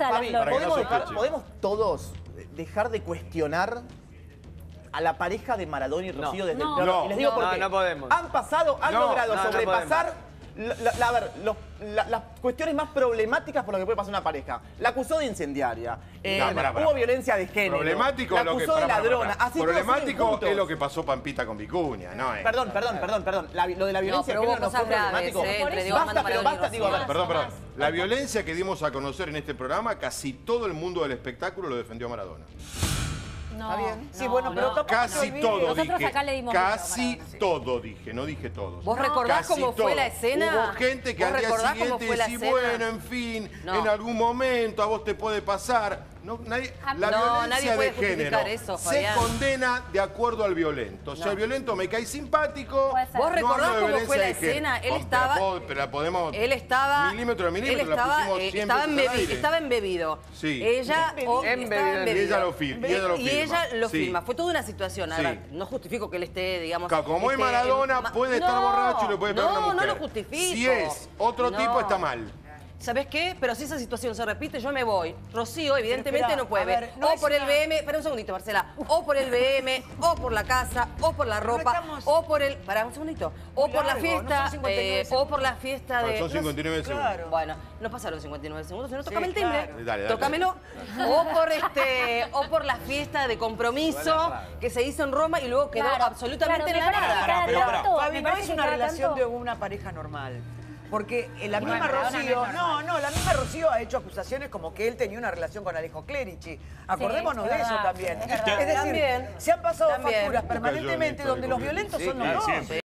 la flor. ¿podemos, no dejar- sospeche. podemos todos dejar de cuestionar a la pareja de Maradona y Rocío desde No. el No. Y les digo No, por no, qué. no podemos. Han pasado, han No, logrado no, no sobrepasar la- la- a ver, los- la- las cuestiones más problemáticas por lo que puede pasar una pareja. La acusó de incendiaria. eh, No, pará, pará. Hubo violencia de género. Problemático La es lo que acusó de ladrona. Así Problemático es lo que pasó Pampita con Vicuña, ¿no? es- Perdón, perdón, perdón, perdón. La- lo de la violencia pero de género no fue problemático. eh, basta, pero basta, digo, a ver. Perdón, perdón. Más. La violencia que dimos a conocer en este programa, casi todo el mundo del espectáculo lo defendió a Maradona. No, Está bien. Sí, no, bueno, pero tampoco Casi olvides. todo Nosotros dije. acá le dimos mucho Casi Maradona. todo dije, no dije todos. ¿Vos recordás Casi cómo fue la todo. escena? Hubo gente que ¿Vos al día recordás cómo siguiente fue la decía, escena? bueno, en fin, No. en algún momento a vos te puede pasar. No, nadie, Ah, la no, violencia nadie puede de género justificar eso, se condena de acuerdo al violento. Si No. el violento me cae simpático. ¿Vos no recordás de cómo fue la escena? Él Pero estaba- pero la podemos Él estaba. milímetro a milímetro, él la estaba, pusimos eh, 100 estaba, estaba embebido. Sí. Ella, o- Embebido. estaba Y embebido. ella lo fir- y ella lo Y firma. ella lo Sí. firma. Fue toda una situación. Sí. Ahora, no justifico que él esté, digamos. Claro, Como es Maradona, ma- puede estar No, borracho y le puede pegar a una No, mujer. no lo justifico. Si es otro No. tipo, está mal. ¿Sabes qué? Pero si esa situación se repite, yo me voy. Rocío, evidentemente, espera, no puede. ver, no o por el una- BM, espera un segundito, Marcela. O por el BM, o por la casa, o por la ropa, estamos- o por el. Pará un segundito. O Muy por la largo, no fiesta, 59 eh, o por la fiesta de. Son no 59 sé- segundos. Claro. Bueno, no pasaron 59 segundos, sino tócame el Sí, timbre. claro. Dale, dale. Tócamelo. O por este, o por la fiesta de compromiso que se hizo en Roma y luego quedó Claro, absolutamente claro, me nada. pero pará. tanto- Fabi, no es una relación tanto- de una pareja normal. Porque eh, la misma Rocío, no, no, la misma Rocío ha hecho acusaciones como que él tenía una relación con Alejo Clerici. Acordémonos es de eso también. es decir, También. se han pasado También. facturas permanentemente donde los violentos Sí, son los dos.